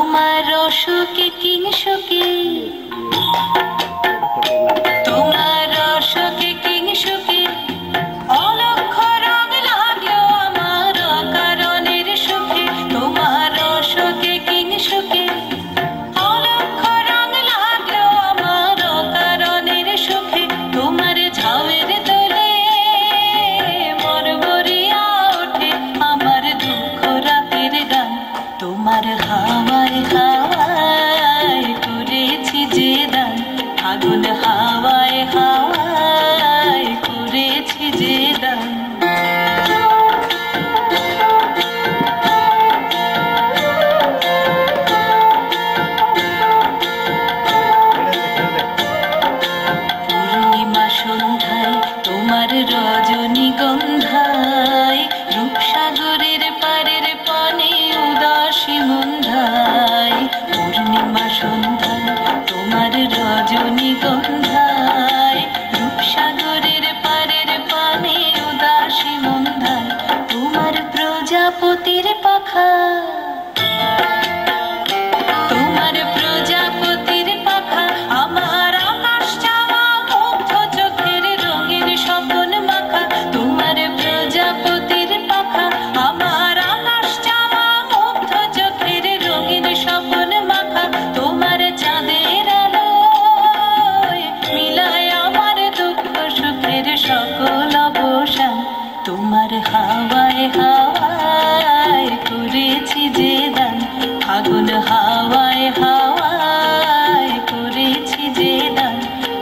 তোমার রসকে কিংসকে তোমার হাওয়ায় হাওয়ায় করেছি যে দান আগুন হাওয়ায় হাওয়া হাওয়ায় হাওয়ায় করেছি যে দান। ফাগুন হাওয়ায় হাওয়ায় করেছি যে দান।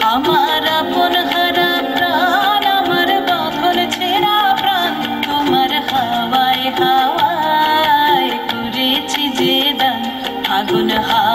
আমার আপন হারা প্রাণ, আমার বদল ছেড়া প্রাণ। তোমার হাওয়ায় হাওয়ায় করেছি যে দান। ফাগুন হাওয়া